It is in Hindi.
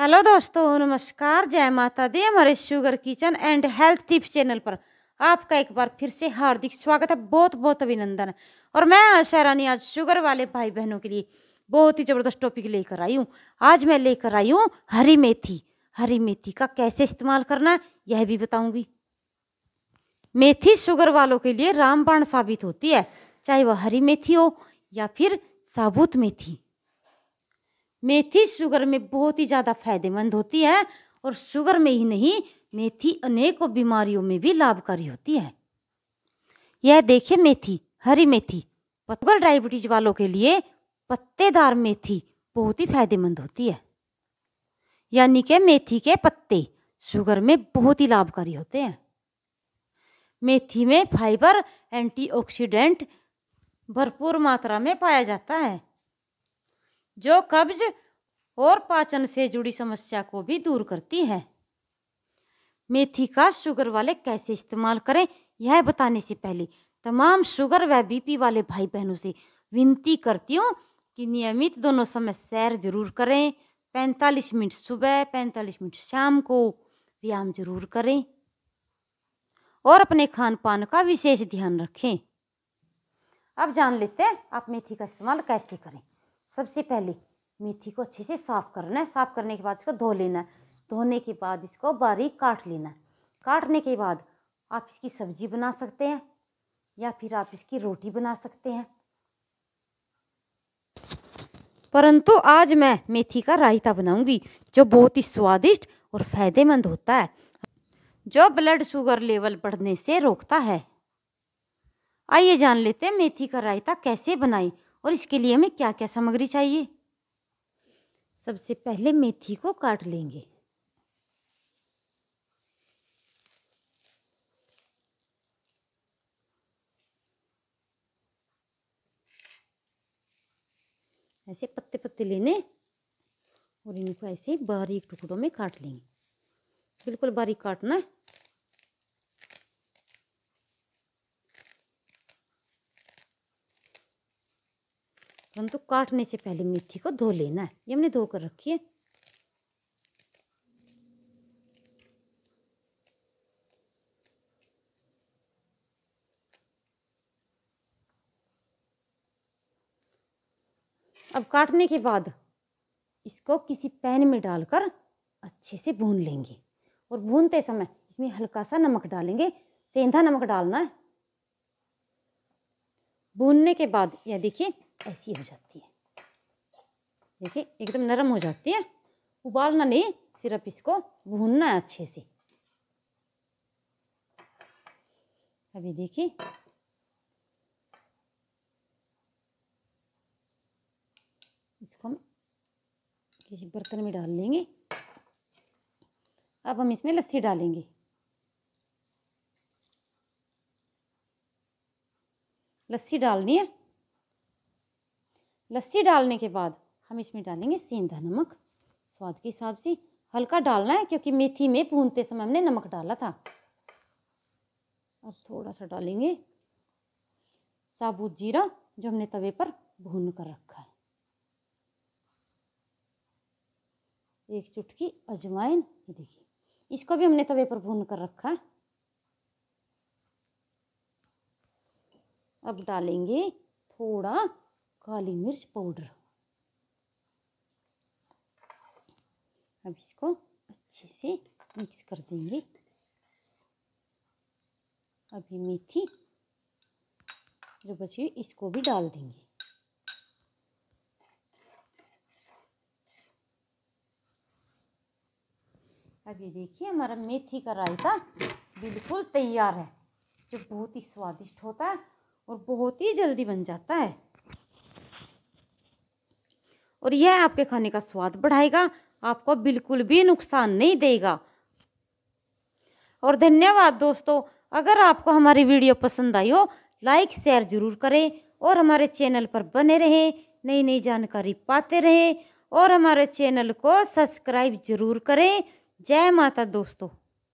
हेलो दोस्तों, नमस्कार। जय माता दी, हमारे sugar kitchen and health tips channel पर आपका एक बार फिर से हार्दिक स्वागत है बहुत बहुत अभिनंदन। और मैं आशा रानी आज शुगर वाले भाई बहनों के लिए बहुत ही ज़बरदस्त टॉपिक लेकर आई हूँ। आज मैं लेकर आई हूँ हरी मेथी। हरी मेथी का कैसे इस्तेमाल करना यह भी बताऊँगी। मेथी शुगर वालों के लिए रामबाण साबित होती है, चाहे वह हरी मेथी हो या फिर साबुत मेथी। मेथी शुगर में बहुत ही ज़्यादा फ़ायदेमंद होती है और शुगर में ही नहीं, मेथी अनेकों बीमारियों में भी लाभकारी होती है। यह देखिए मेथी, हरी मेथी शुगर डायबिटीज़ वालों के लिए पत्तेदार मेथी बहुत ही फ़ायदेमंद होती है। यानी कि मेथी के पत्ते शुगर में बहुत ही लाभकारी होते हैं। मेथी में फाइबर, एंटीऑक्सीडेंट भरपूर मात्रा में पाया जाता है। जो कब्ज और पाचन से जुड़ी समस्या को भी दूर करती है। मेथी का शुगर वाले कैसे इस्तेमाल करें, यह बताने से पहले तमाम शुगर व बीपी वाले भाई बहनों से विनती करती हूँ कि नियमित दोनों समय सैर ज़रूर करें। 45 मिनट सुबह 45 मिनट शाम को व्यायाम ज़रूर करें और अपने खान पान का विशेष ध्यान रखें। अब जान लेते हैं आप मेथी का इस्तेमाल कैसे करें। सबसे पहले मेथी को अच्छे से साफ़ करना है। साफ़ करने के बाद इसको धो लेना है। धोने के बाद इसको बारीक काट लेना है। काटने के बाद आप इसकी सब्ज़ी बना सकते हैं या फिर आप इसकी रोटी बना सकते हैं। परंतु आज मैं मेथी का रायता बनाऊँगी, जो बहुत ही स्वादिष्ट और फ़ायदेमंद होता है, जो ब्लड शुगर लेवल बढ़ने से रोकता है। आइए जान लेते हैं मेथी का रायता कैसे बनाएँ और इसके लिए हमें क्या क्या सामग्री चाहिए? सबसे पहले मेथी को काट लेंगे। ऐसे पत्ते पत्ते लेने और इनको ऐसे बारीक टुकड़ों में काट लेंगे। बिल्कुल बारीक काटना है। परंतु काटने से पहले मेथी को धो लेना है। ये हमने धो कर रखी है। अब काटने के बाद इसको किसी पैन में डालकर अच्छे से भून लेंगे। और भूनते समय इसमें हल्का सा नमक डालेंगे। सेंधा नमक डालना है। भूनने के बाद यह देखिए ऐसी हो जाती है। देखिए, एकदम नरम हो जाती है। उबालना नहीं, सिर्फ़ इसको भूनना है अच्छे से। अभी देखिए। इसको हम किसी बर्तन में डाल लेंगे। अब हम इसमें लस्सी डालेंगे। लस्सी डालनी है। लस्सी डालने के बाद हम इसमें डालेंगे सेंधा नमक। स्वाद के हिसाब से हल्का डालना है, क्योंकि मेथी में भूनते समय हमने नमक डाला था। अब थोड़ा सा डालेंगे साबुत जीरा, जो हमने तवे पर भून कर रखा है। एक चुटकी अजवाइन देखिए, इसको भी हमने तवे पर भून कर रखा है। अब डालेंगे थोड़ा काली मिर्च पाउडर। अब इसको अच्छे से मिक्स कर देंगे। अभी मेथी जो बची हुई, इसको भी डाल देंगे। अब ये देखिए, हमारा मेथी का रायता बिल्कुल तैयार है, जो बहुत ही स्वादिष्ट होता है और बहुत ही जल्दी बन जाता है। और यह आपके खाने का स्वाद बढ़ाएगा, आपको बिल्कुल भी नुकसान नहीं देगा। और धन्यवाद दोस्तों, अगर आपको हमारी वीडियो पसंद आई हो, लाइक, शेयर ज़रूर करें और हमारे चैनल पर बने रहें नई नई जानकारी पाते रहें और हमारे चैनल को सब्सक्राइब ज़रूर करें। जय माता दोस्तों।